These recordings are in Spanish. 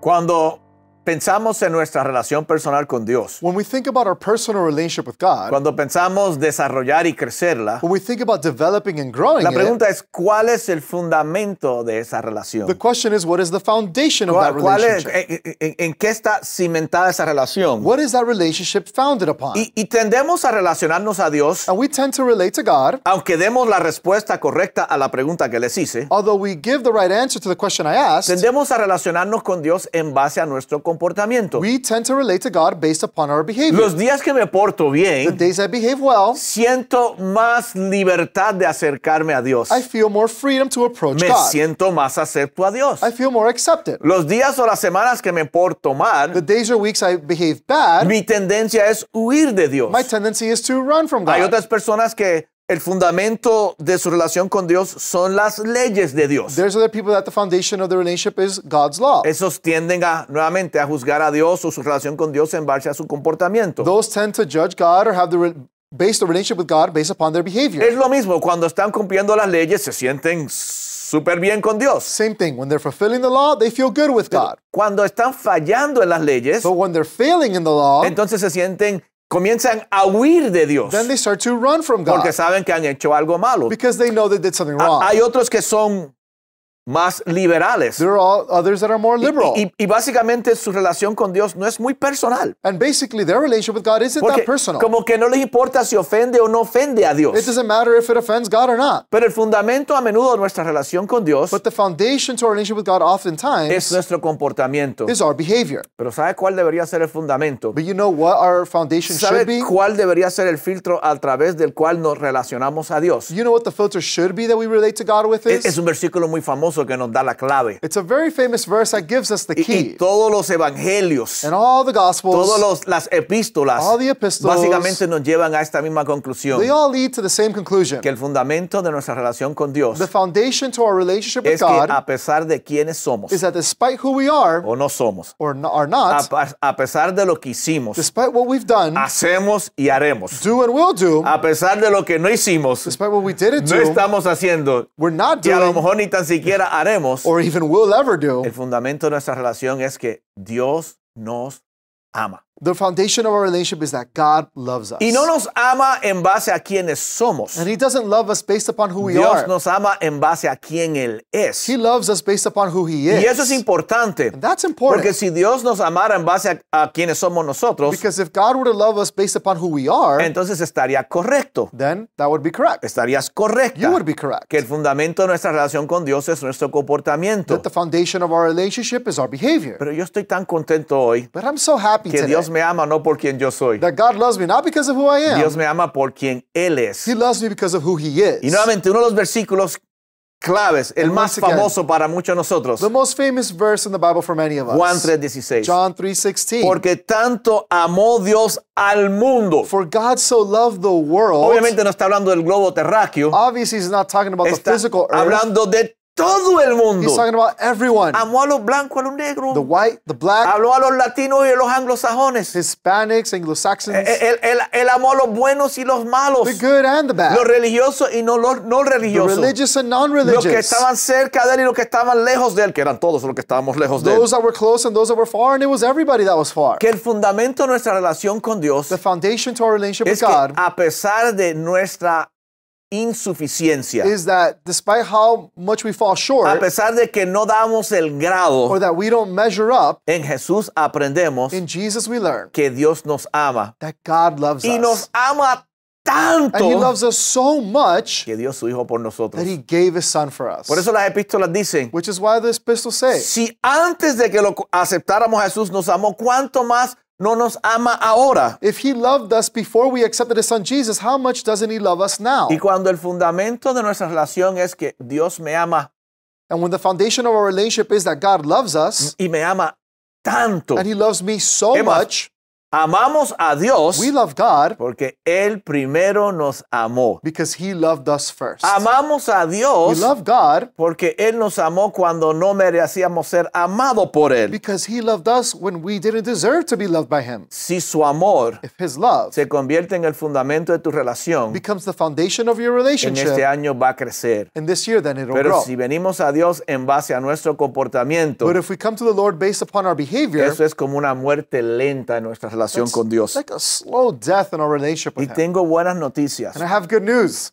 Cuando pensamos en nuestra relación personal con Dios, When we think about our personal relationship with God, cuando pensamos desarrollar y crecerla, when we think about developing and growing la it, pregunta es ¿cuál es el fundamento de esa relación? the question is, what is the foundation of that ¿Cuál, cuál es- relationship? en, en- en qué está cimentada esa relación? What is that relationship founded upon? Y, y tendemos a relacionarnos a Dios, And we tend to relate to God, aunque demos la respuesta correcta a la pregunta que les hice, although we give the right answer to the question I asked, tendemos a relacionarnos con Dios en base a nuestro comportamiento. we tend to relate to God based upon our behavior. Los días que me porto The bien, days I behave well, siento más libertad de acercarme a Dios. I feel more freedom to approach Me God. siento más acepto a Dios. I feel more accepted. Los días o las semanas que me porto The mal, days or weeks I behave bad, mi tendencia es huir de Dios. my tendency is to run from Hay God. otras personas que el fundamento de su relación con Dios son las leyes de Dios. There's other people that the foundation of the relationship is God's law. Esos tienden a nuevamente a juzgar a Dios o su relación con Dios en base a su comportamiento. Those tend to judge God or have the the relationship with God based upon their behavior. Es lo mismo cuando están cumpliendo las leyes se sienten súper bien con Dios. Same thing. When they're fulfilling the law, they feel good with God. Cuando están fallando en las leyes, But when they're failing in the law, entonces se sienten comienzan a huir de Dios then they start to run from God porque saben que han hecho algo malo. because they know they did something wrong. Hay otros que son más liberales. There are all others that are more liberal. Y, y básicamente su relación con Dios no es muy personal. And basically, their relationship with God isn't Porque that personal. como que no les importa si ofende o no ofende a It Dios. doesn't matter if it offends God or not. Pero el fundamento a menudo de nuestra relación con Dios But the foundation to our relationship with God es oftentimes nuestro comportamiento. is our behavior. Pero ¿sabe cuál debería ser el fundamento? But you know what our foundation should ¿Sabe be? cuál debería ser el filtro a través del cual nos relacionamos a Dios? You know what the filter should be that we relate to God with Es, es is? un versículo muy famoso que nos da la clave. It's a very famous verse that gives us the Y, y key. todos los evangelios, And all the gospels, todas los- las epístolas, all the epistles, básicamente nos llevan a esta misma conclusión. they all lead to the same conclusion. Que el fundamento de nuestra relación con Dios The foundation to our relationship with es que God a pesar de quiénes somos is that despite who we are o no somos, or no- are a, not, a pesar de lo que hicimos, despite what we've done, hacemos y haremos, do and will do, a pesar de lo que no hicimos, despite what we didn't no do, estamos haciendo we're not y a lo doing, mejor ni tan siquiera haremos, or even will ever do, el fundamento de nuestra relación es que Dios nos ama. The foundation of our relationship is that God loves us. Y no nos ama en base a quienes somos. And He doesn't love us based upon who we Dios are. nos ama en base a quien Él es. He loves us based upon who He is. Y eso es importante. And that's important. Porque si Dios nos amara en base a, a quienes somos nosotros, Because if God were to love us based upon who we are, entonces estaría correcto. then that would be correct. Estarías correcta. You would be correct. Que el fundamento de nuestra relación con Dios es nuestro comportamiento. That the foundation of our relationship is our behavior. Pero yo estoy tan contento hoy But I'm so happy que today Dios me ama no por quien yo soy. that God loves me not because of who I am. Dios me ama por quien Él es. He loves me because of who He is. Y nuevamente, uno de los versículos claves, el And más again, famoso para muchos de nosotros, The most famous verse in the Bible for many of us. Juan 3:16. John 3:16. Porque tanto amó Dios al mundo. For God so loved the world. Obviamente no está hablando del globo terráqueo, Obviously, he's not talking about the está physical earth. hablando de todo el mundo. He's talking about everyone. Amó a los blancos, a los negros, The white, the black, habló a los latinos y a los anglosajones. Hispanics, Anglo-Saxons, Él, él- él amó a los buenos y los malos, the good and the bad, los religiosos y no los no the religiosos, religious and los que non-religious, estaban cerca de él y los que estaban lejos de él, que eran todos los que estábamos lejos de él. those that were close and those that were far, and it was everybody that was far. Que el fundamento de nuestra relación con Dios The foundation to our relationship es with que God a pesar de nuestra insuficiencia, is that despite how much we fall a short, pesar de que no damos el grado, or that we don't measure up, en Jesús aprendemos in Jesus we learn que Dios nos ama that God loves y nos us. ama And He tanto loves us so much que dio su Hijo por nosotros. that He gave His Son for us. Por eso las epístolas dicen, Which is why the epistles say, si antes de que lo aceptáramos a Jesús nos amó, ¿cuánto más no nos ama ahora? if He loved us before we accepted His Son Jesus, how much doesn't He love us now? Y cuando el fundamento de nuestra relación es que Dios me ama And when the foundation of our relationship is that God loves us y me ama tanto, and He loves me so much, Amamos a Dios We love God porque Él primero nos amó. because He loved us first. Amamos a We Dios love God porque Él nos amó cuando no merecíamos ser amados por Él. because He loved us when we didn't deserve to be loved by Him. Si su amor If His love se convierte en el fundamento de tu relación, becomes the foundation of your en relationship, este año va a crecer. and this year then it'll Pero grow. si venimos a Dios en base a nuestro comportamiento, But if we come to the Lord based upon our behavior, eso es como una muerte lenta en nuestra relación con Dios. like a slow death in our relationship Y with Him. tengo buenas noticias. And I have good news.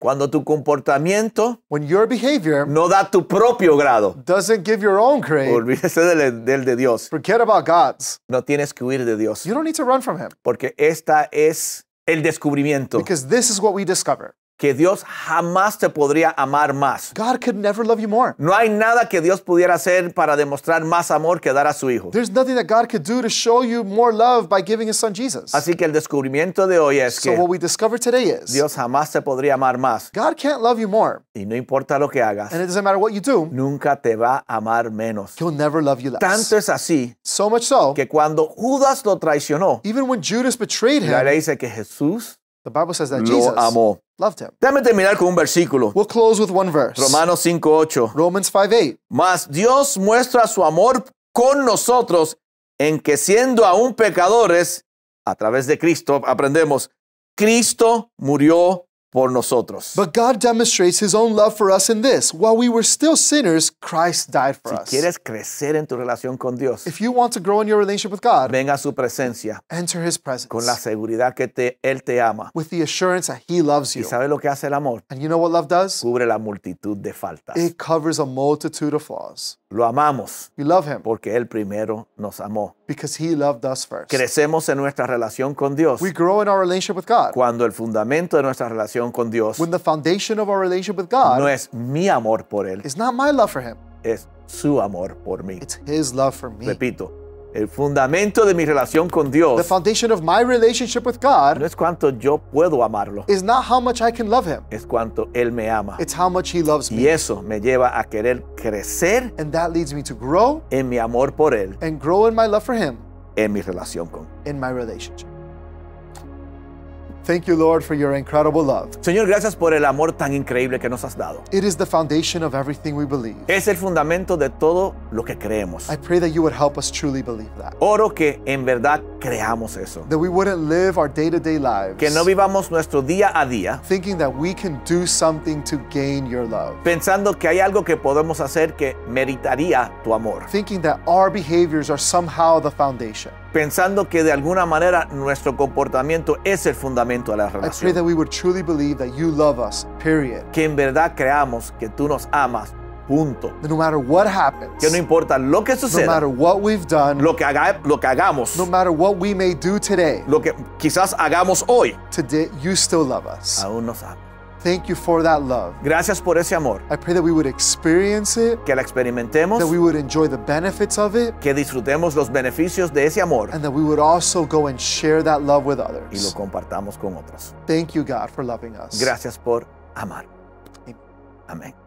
Cuando tu comportamiento When your behavior no da tu propio grado, doesn't give your own grade, olvídese del, del de Dios. forget about God's. No tienes que huir de Dios, You don't need to run from Him porque esta es el descubrimiento because this is what we discover. Que Dios jamás te podría amar más. God could never love you more. No hay nada que Dios pudiera hacer para demostrar más amor que dar a su Hijo. There's nothing that God could do to show you more love by giving His Son Jesus. Así que el descubrimiento de hoy es So que what we discover today is Dios jamás te podría amar más. God can't love you more. Y no importa lo que hagas, And it doesn't matter what you do, nunca te va a amar menos. He'll never love you less. Tanto es así So much so, que cuando Judas lo traicionó, even when Judas betrayed la him, Biblia dice que Jesús the Bible says that lo Jesus amó. loved him. Déjame terminar con un versículo. We'll close with one verse. Romanos 5:8. Romans 5 8. Mas Dios muestra su amor con nosotros en que siendo aún pecadores, a través de Cristo aprendemos, Cristo murió por nosotros. But God demonstrates his own love for us in this. While we were still sinners, Christ died for Si us. quieres crecer en tu relación con Dios, If you want to grow in your relationship with God, venga a su presencia enter his presence con la seguridad que te, Él te ama. with the assurance that he loves ¿Y you. sabe lo que hace el amor? And you know what love does? Cubre la multitud de faltas. It covers a multitude of flaws. Lo amamos We love him porque Él primero nos amó. because he loved us first. Crecemos en nuestra relación con Dios We grow in our relationship with God cuando el fundamento de nuestra relación con Dios when the foundation of our relationship with God no es mi amor por Él, is not my love for him, es su amor por mí. it's his love for me. Repito, el fundamento de mi relación con The Dios foundation of my relationship with no God es cuánto yo puedo amarlo, is not how much I can love him, es cuánto Él me ama. it's how much he loves Y me. eso me lleva a querer crecer And that leads me to grow en mi amor por Él, and grow in my love for him en mi relación con Él. in my relationship. Thank you, Lord, for your incredible love. Señor, gracias por el amor tan increíble que nos has dado. It is the foundation of everything we believe. Es el fundamento de todo lo que creemos. I pray that you would help us truly believe that. Oro que en verdad creamos eso. That we wouldn't live our day to day lives Que no vivamos nuestro día a día thinking that we can do something to gain your love. pensando que hay algo que podemos hacer que meritaría tu amor. Thinking that our behaviors are somehow the foundation. Pensando que de alguna manera nuestro comportamiento es el fundamento de la I pray relación. that we would truly believe that you love us, period. Que en verdad creamos que tú nos amas, punto. That no matter what happens, Que no importa lo que no suceda, matter what we've done, lo que, haga- lo que hagamos, no matter what we may do today, lo que quizás hagamos hoy, today you still love us. aún nos amas. Thank you for that love. Gracias por ese amor. I pray that we would experience it, Que la experimentemos, that we would enjoy the benefits of it, que disfrutemos los beneficios de ese amor and that we would also go and share that love with others. y lo compartamos con otros. Thank you, God, for loving us. Gracias por amar. Amén.